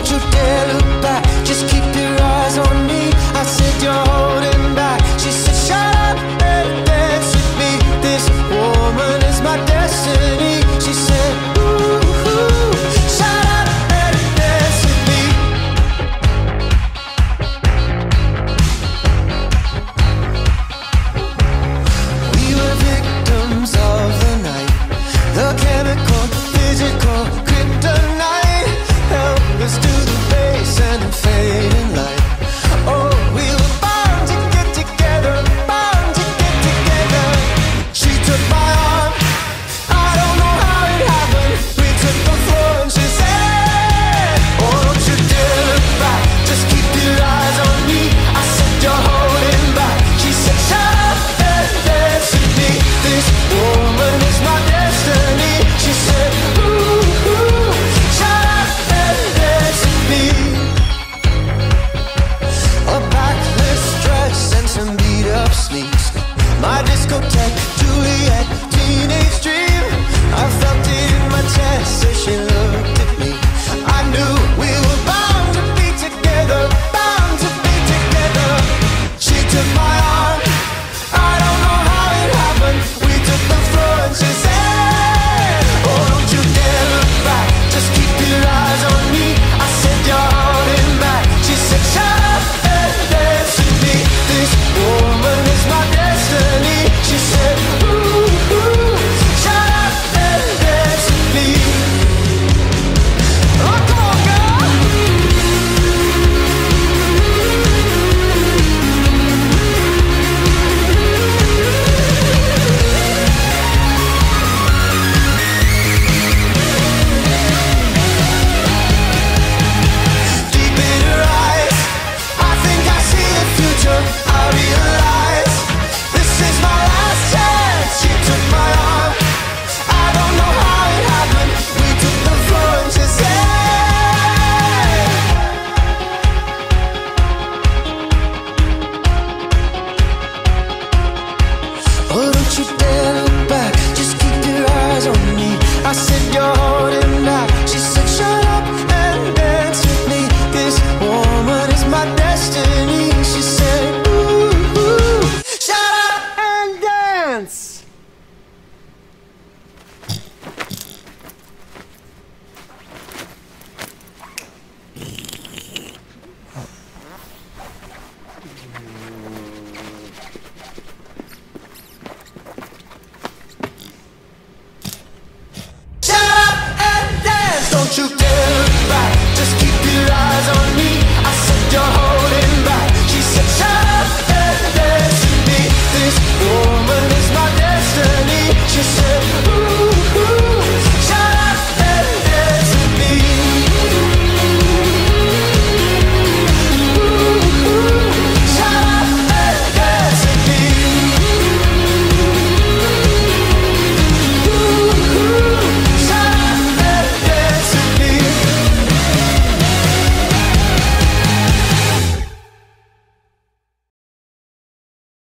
Don't you dare look back, just keep your don't you dare